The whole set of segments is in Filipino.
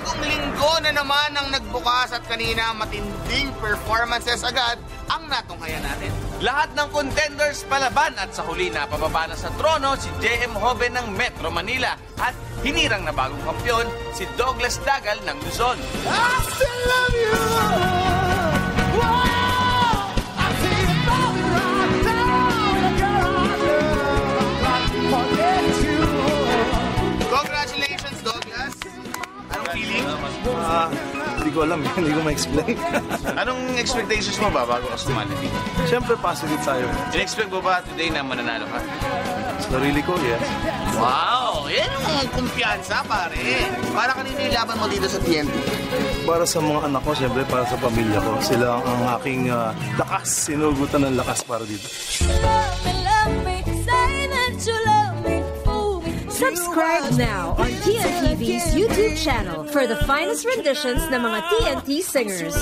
Bagong linggo na naman ang nagbukas at kanina matinding performances agad ang natunghayan natin. Lahat ng contenders palaban at sa huli na pababa na sa trono si JM Hobe ng Metro Manila at hinirang na bagong kampiyon si Douglas Dagal ng Luzon. I still love you. Ah, hindi ko alam, hindi ko ma-explain. Anong expectations mo ba bago ka sumali? Siyempre, positive tayo. In-expect mo ba today na mananalo ka? Sa sarili ko, yes. Wow! Yan ang kumpiyansa, pare. Para kanino yung laban mo dito sa TNT? Para sa mga anak ko, siyempre, para sa pamilya ko. Sila ang aking ah, lakas, sinugutan ng lakas para dito. Subscribe now on TNTV's YouTube channel for the finest renditions ng mga TNT singers.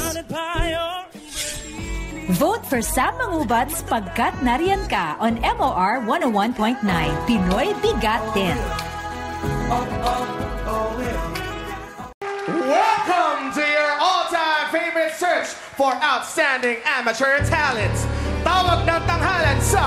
Vote for Sam Mangubats pagkat nariyan ka on MOR 101.9 Pinoy Bigat din. Welcome to your all-time favorite search for outstanding amateur talents. Tawag ng tanghalan sa